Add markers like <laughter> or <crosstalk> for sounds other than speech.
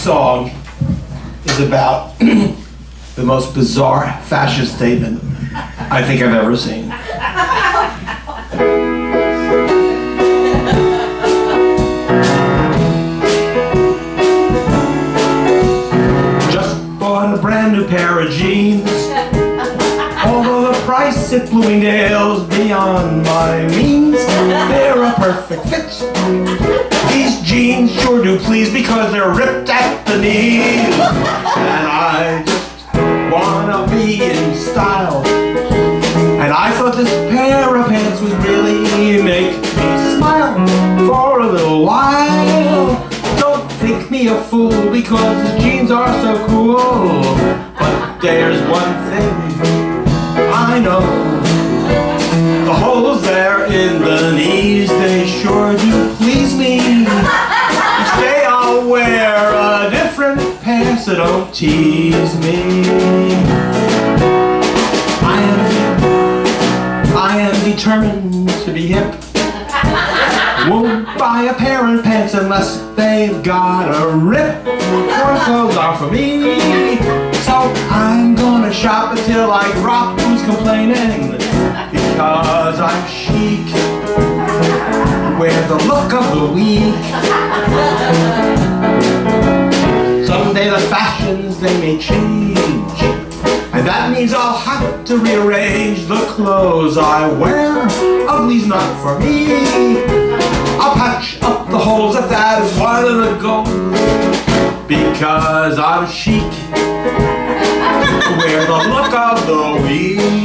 song is about <clears throat> the most bizarre fascist statement I think I've ever seen. Just bought a brand new pair of jeans. Although the price at Bloomingdale's beyond my means, they're a perfect fit. Jeans sure do please because they're ripped at the knees. And I just wanna be in style. And I thought this pair of pants would really make me smile for a little while. Don't think me a fool because the jeans are so cool. But there's one thing I know. The holes there in the knees, they sure do please me. So don't tease me. I am, I am determined to be hip. Won't buy a pair of pants unless they've got a rip. Work clothes are for me. So I'm gonna shop until I drop who's complaining. Because I'm chic. Wear the look of the week. They may change. And that means I'll have to rearrange the clothes I wear. Ugly's not for me. I'll patch up the holes if that is one of the goals. Because I'm chic. <laughs> Wear the look of the week.